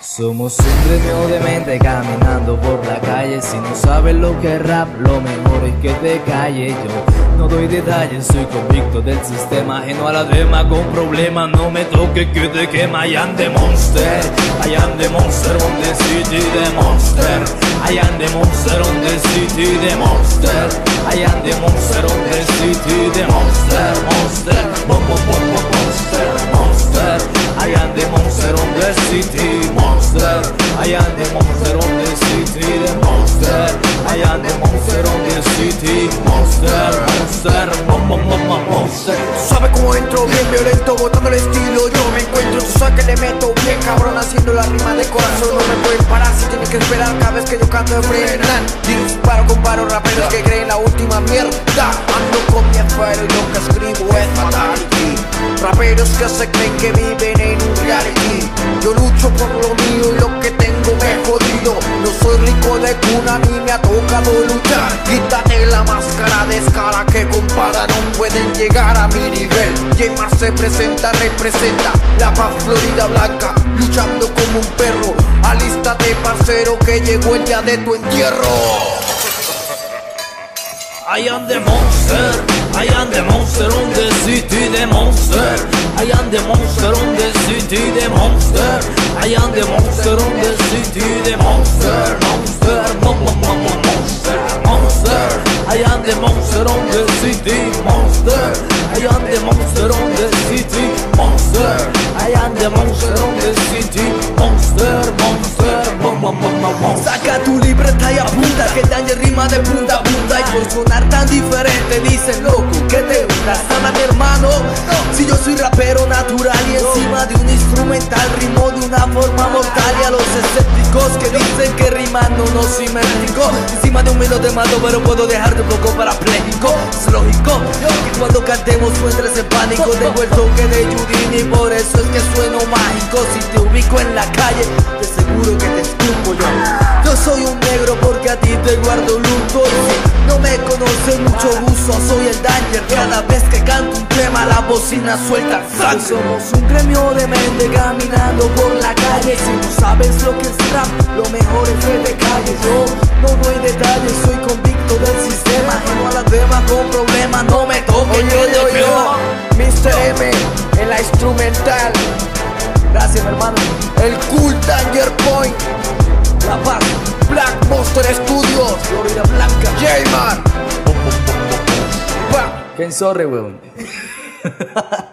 Somos un gremio de mente caminando por la calle. Si no sabes lo que es rap, lo mejor es que te calle. Yo no doy detalles, soy convicto del sistema. Ajeno a la dema, con problemas No me toque que te quema. I am the monster, I am the monster on the city The monster, I am the monster on the city The monster, I am the monster on city The monster, monster, monster, monster, monster. I am the monster on the city Monster. I am the monster on the city The monster. I am the monster on the city Monster, monster, monster, monster. Sabe cómo entro bien violento botando el estilo Yo me encuentro, tú sabes que le meto bien cabrón Haciendo la rima de corazón. No me pueden parar si tienen que esperar Cada vez que yo canto de frenan. Disparo, comparo raperos que creen la última mierda. Ando con mi afuera y lo que escribo es fatality. Raperos que se creen que viven en un reality. Yo lucho por lo mío y lo que tengo me he jodido. No soy rico de cuna ni me ha tocado luchar. Quítate la máscara de escala que compara No pueden llegar a mi nivel más se presenta, representa la paz Florida Blanca Luchando como un perro Alístate parcero que llegó el día de tu entierro I am the monster, I am the monster on the city, the monster. I am the monster on the city, the monster. I am the monster monster. I am the monster on the city, monster. I am the monster on the city, monster, monster, monster. Saca tu libreta y apunta que dañe rima de punta a punta. Y por sonar tan diferente dicen loco que te gusta sana mi hermano si yo soy rapero natural y encima de un instrumental rimo de una forma mortal. Y a los escépticos que dicen que rimando no simétrico encima de un de mato pero puedo dejarte un poco parapléjico. Es lógico cantemos tú entres en pánico tengo el toque de Yudini y por eso es que sueno mágico. Si te ubico en la calle te seguro que te escupo yo. Yo soy un negro porque a ti te guardo luto. No me conoces mucho gusto, soy el Danger. Cada vez que canto un tema la bocina suelta. Somos un gremio de mente caminando por la calle. Si no sabes lo que es rap, lo mejor es que te calles. Yo no doy detalles, soy convicto del sistema. Ajeno a la demás con problemas, hermano El Cool Danger Point La Paz Black Monster Studios, Florida Blanca, J-Man. Ken sorry, weón.